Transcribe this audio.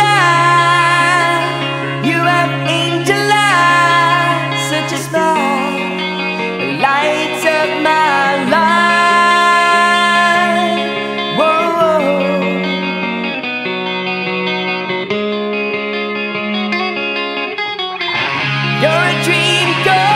angel. You angel such a smile lights up my life. Whoa. You're a dream girl.